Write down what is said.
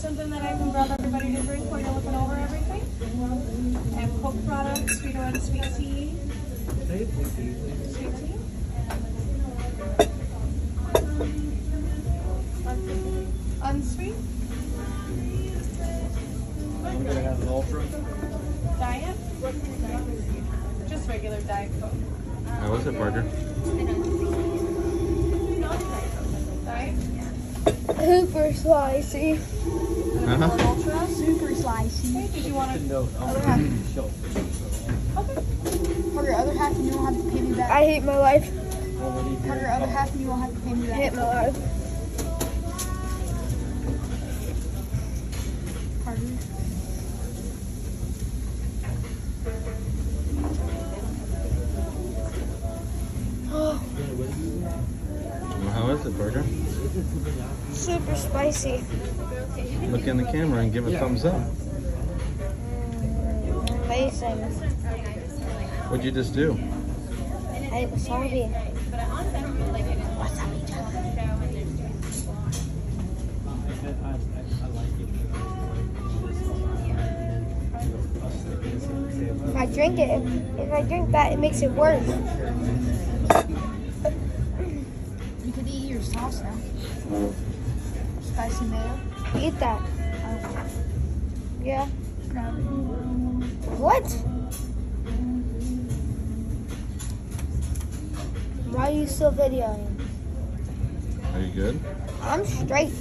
there something that I can grab everybody to drink while you're looking over everything? I have Coke products, sweet or unsweet tea. Sweet tea. Unsweet? I'm gonna have an ultra. Diet? Just regular Diet Coke. How was it, Parker? Diet? Super slicey. Uh-huh. Ultra? Super slicey. Okay, did you want to? No, Other half. I'm. Okay. For your other half, and you won't have to pay me back. I hate my life. Already For your other half, and you won't have to pay me I hate my life. Pardon? Well, how is it, Parker? Super spicy. Look in the camera and give a thumbs up. Amazing. What'd you just do? I ate wasabi. I, I, I like it. If I drink it, if I drink that, it makes it worse. You could eat your salsa. Spicy mayo. Eat that. Oh, Yeah. grab it. What? Why are you still videoing? Are you good? I'm straight.